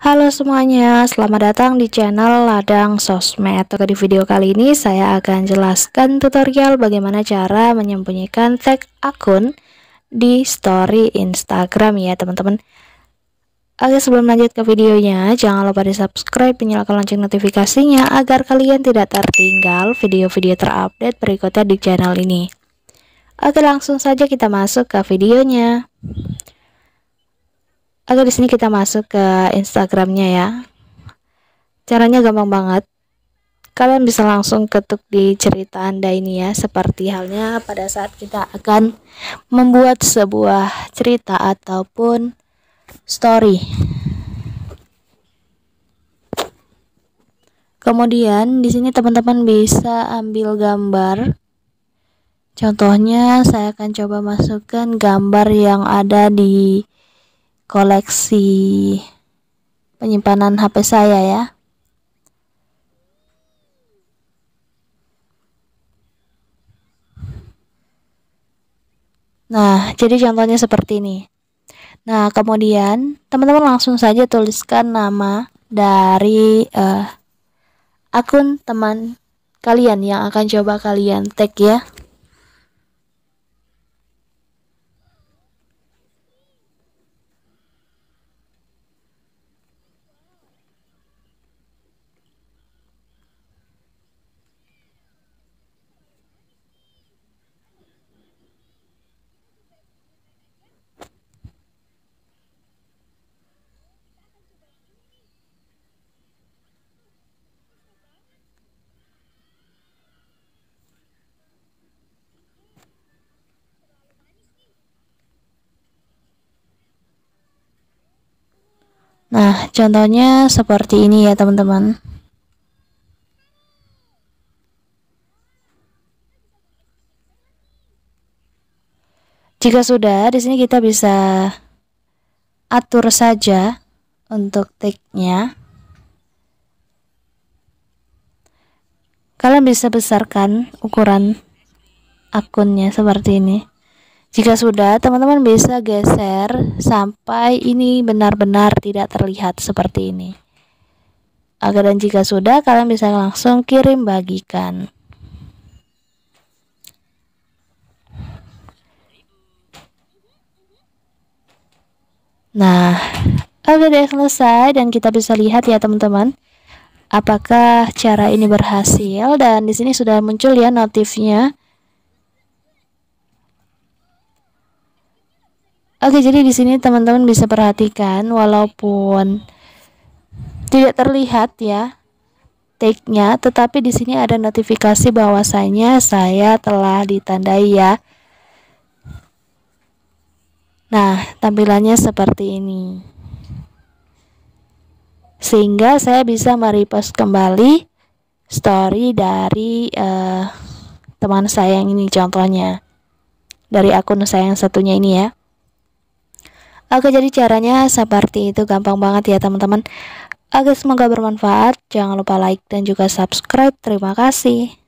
Halo semuanya, selamat datang di channel Ladang Sosmed. Di video kali ini saya akan jelaskan tutorial bagaimana cara menyembunyikan tag akun di story Instagram ya teman-teman. Oke, sebelum lanjut ke videonya, jangan lupa di subscribe, nyalakan lonceng notifikasinya agar kalian tidak tertinggal video-video terupdate berikutnya di channel ini. Oke, langsung saja kita masuk ke videonya. Oke, di sini kita masuk ke Instagramnya ya. Caranya gampang banget. Kalian bisa langsung ketuk di cerita Anda ini ya, seperti halnya pada saat kita akan membuat sebuah cerita ataupun story. Kemudian di sini teman-teman bisa ambil gambar. Contohnya saya akan coba masukkan gambar yang ada di koleksi penyimpanan HP saya ya. Nah, jadi contohnya seperti ini. Nah, kemudian teman-teman langsung saja tuliskan nama dari uh, akun teman kalian yang akan coba kalian tag ya. Nah, contohnya seperti ini ya, teman-teman. Jika sudah, di sini kita bisa atur saja untuk tag-nya. Kalian bisa besarkan ukuran akunnya seperti ini. Jika sudah, teman-teman bisa geser sampai ini benar-benar tidak terlihat seperti ini. Agar dan jika sudah, kalian bisa langsung kirim bagikan. Nah, oke deh selesai dan kita bisa lihat ya teman-teman apakah cara ini berhasil dan di sini sudah muncul ya notifnya Oke, jadi di sini teman-teman bisa perhatikan walaupun tidak terlihat ya tag-nya, tetapi di sini ada notifikasi bahwasanya saya telah ditandai ya. Nah, tampilannya seperti ini. Sehingga saya bisa merepost kembali story dari uh, teman saya yang ini contohnya. Dari akun saya yang satunya ini ya. Oke, jadi caranya seperti itu gampang banget ya teman-teman. Oke, semoga bermanfaat. Jangan lupa like dan juga subscribe. Terima kasih.